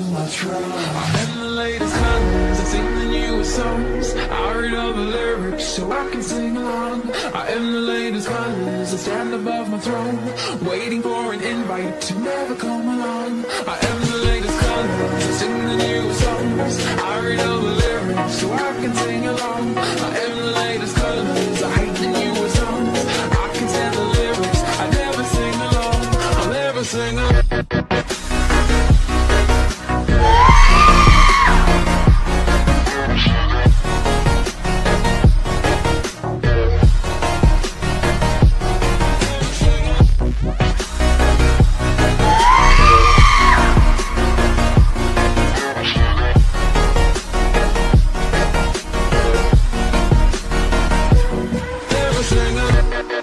I try. I am the latest madness, I sing the newest songs. I read all the lyrics so I can sing along. I am the latest madness, I stand above my throne, waiting for an invite to never come along. I am the latest madness, I sing the newest songs. I read all the lyrics so I can sing along. I am the latest colors, I hate the newest songs. I can stand the lyrics, I never sing along. I'll never sing along. nigga.